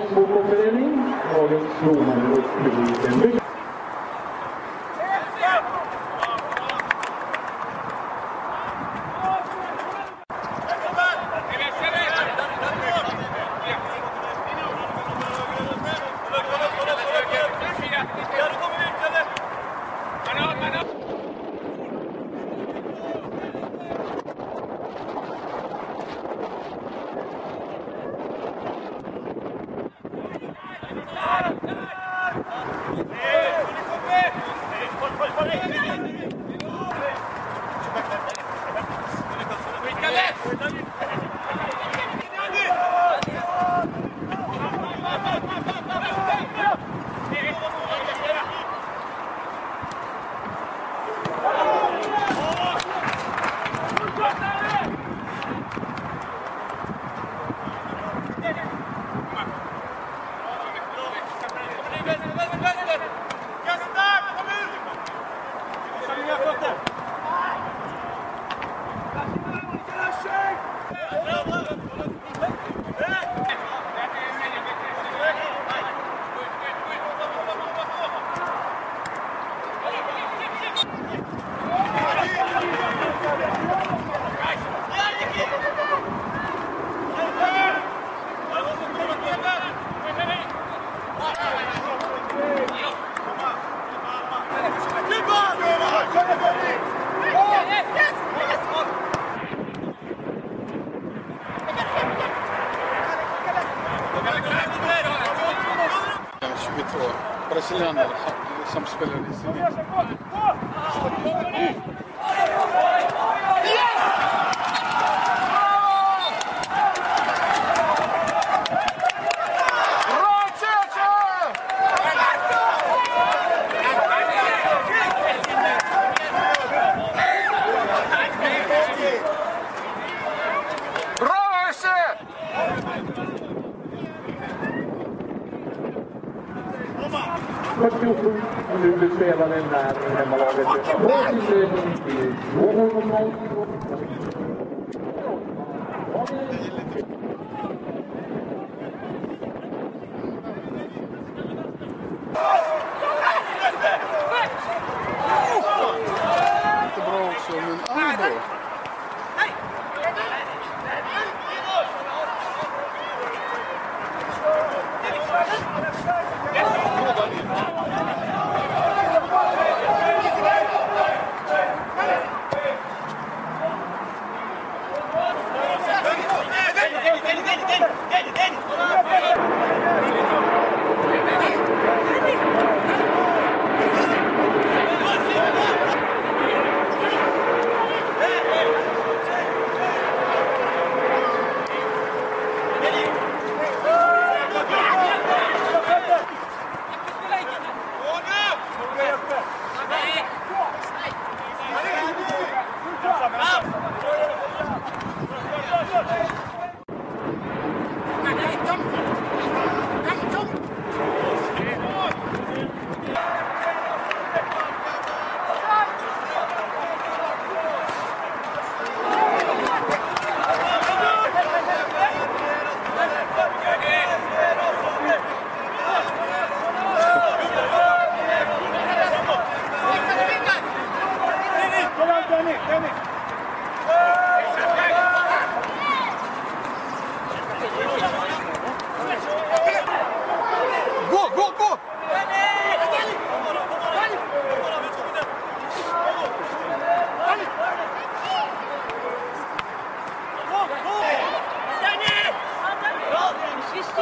Fotbollsförening, dagens domare och publiken. Sam spelare i sin. 27 minuter spelade när hemmalaget...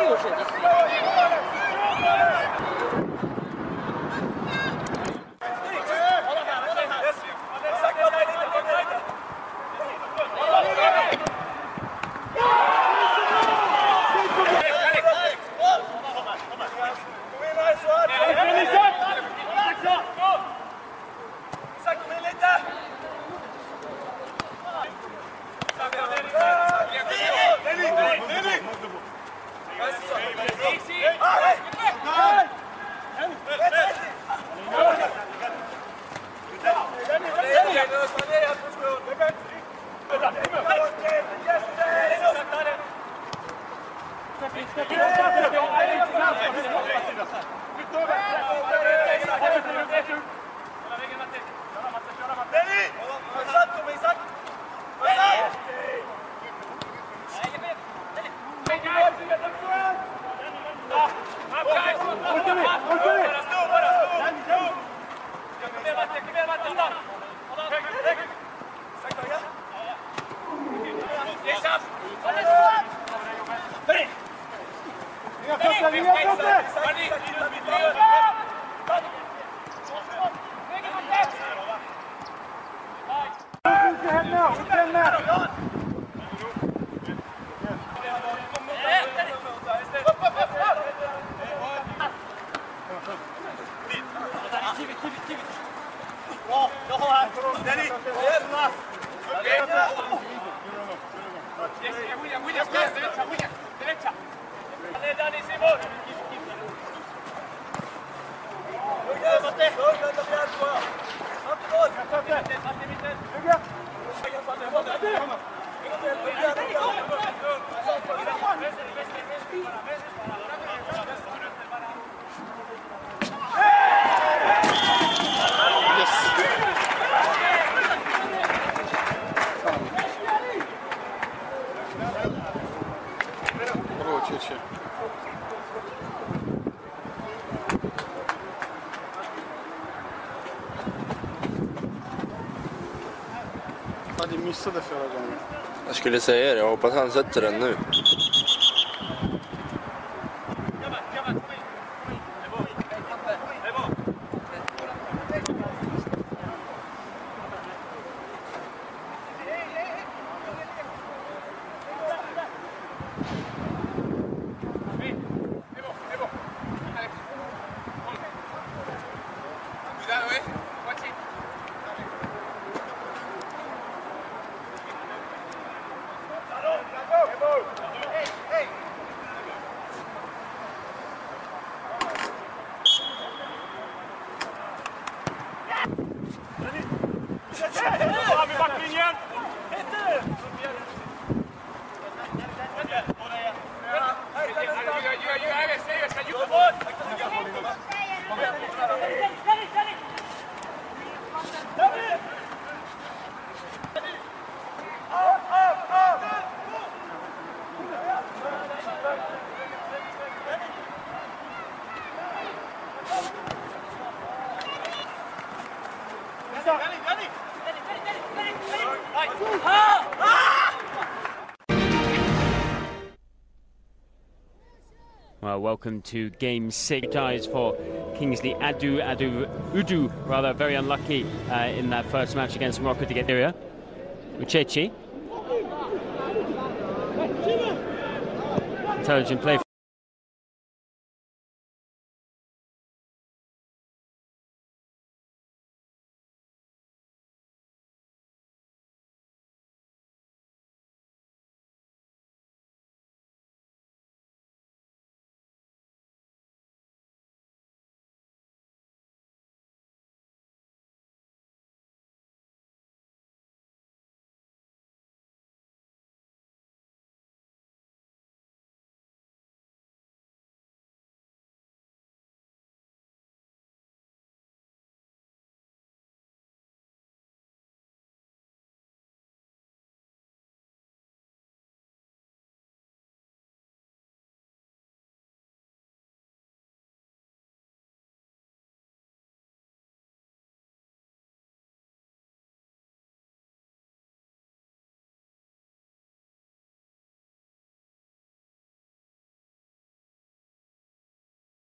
就是你死定了死 Linea sotto, linea sotto! Dai! Put your head now, put your head now! Hade missade förra gången. Jag skulle säga det, jag hoppas han sätter den nu. Well, welcome to game six. Ties for Kingsley Adu Adu Udu, rather very unlucky uh, in that first match against Morocco to get area. Uchechi. Intelligent play.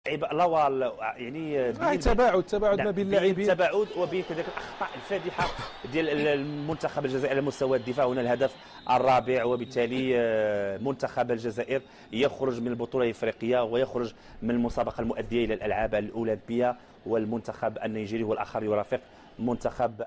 لعيبه لوال يعني آه بين- تباعد تباعد ما بين بين اللاعبين تباعد وبين كذلك الاخطاء الفادحة ديال ال- المنتخب الجزائري على مستوى الدفاع. هنا الهدف الرابع وبالتالي آه، منتخب الجزائر يخرج من البطولة الإفريقية ويخرج من المسابقة المؤدية إلى الألعاب الأولمبية والمنتخب النيجيري هو الآخر يرافق منتخب